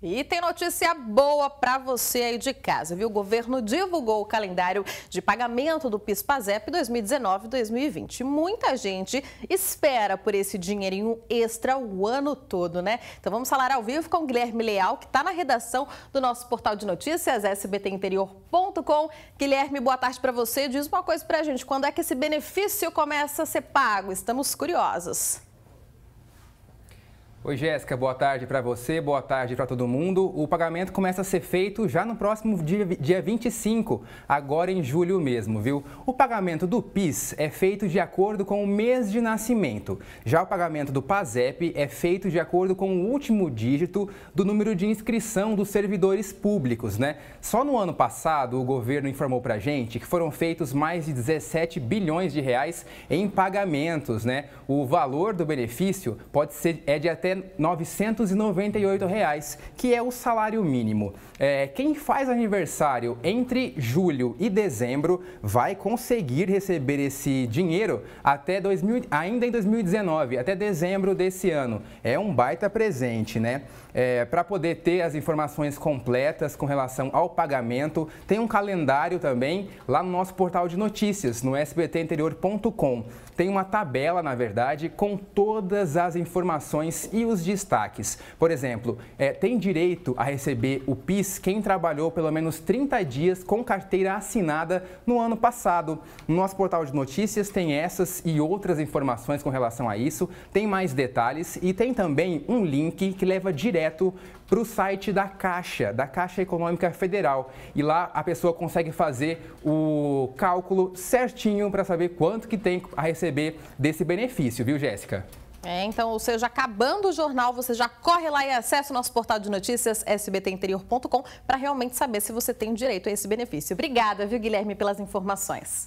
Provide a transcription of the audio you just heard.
E tem notícia boa para você aí de casa, viu? O governo divulgou o calendário de pagamento do PIS/PASEP 2019-2020. Muita gente espera por esse dinheirinho extra o ano todo, né? Então vamos falar ao vivo com o Guilherme Leal, que está na redação do nosso portal de notícias, sbtinterior.com. Guilherme, boa tarde para você. Diz uma coisa para a gente, quando é que esse benefício começa a ser pago? Estamos curiosos. Oi, Jéssica, boa tarde para você, boa tarde para todo mundo. O pagamento começa a ser feito já no próximo dia, dia 25, agora em julho mesmo, viu? O pagamento do PIS é feito de acordo com o mês de nascimento. Já o pagamento do PASEP é feito de acordo com o último dígito do número de inscrição dos servidores públicos, né? Só no ano passado, o governo informou para gente que foram feitos mais de 17 bilhões de reais em pagamentos, né? O valor do benefício pode ser é de até 998 reais, que é o salário mínimo. É, quem faz aniversário entre julho e dezembro vai conseguir receber esse dinheiro até 2000, ainda em 2019, até dezembro desse ano. É um baita presente, né? É, Para poder ter as informações completas com relação ao pagamento, tem um calendário também lá no nosso portal de notícias, no sbtinterior.com. Tem uma tabela, na verdade, com todas as informações e os destaques. Por exemplo, é, tem direito a receber o PIS quem trabalhou pelo menos 30 dias com carteira assinada no ano passado. No nosso portal de notícias tem essas e outras informações com relação a isso, tem mais detalhes e tem também um link que leva direto para o site da Caixa, da Caixa Econômica Federal. E lá a pessoa consegue fazer o cálculo certinho para saber quanto que tem a receber desse benefício, viu, Jéssica? É, então, ou seja, acabando o jornal, você já corre lá e acessa o nosso portal de notícias sbtinterior.com para realmente saber se você tem direito a esse benefício. Obrigada, viu, Guilherme, pelas informações.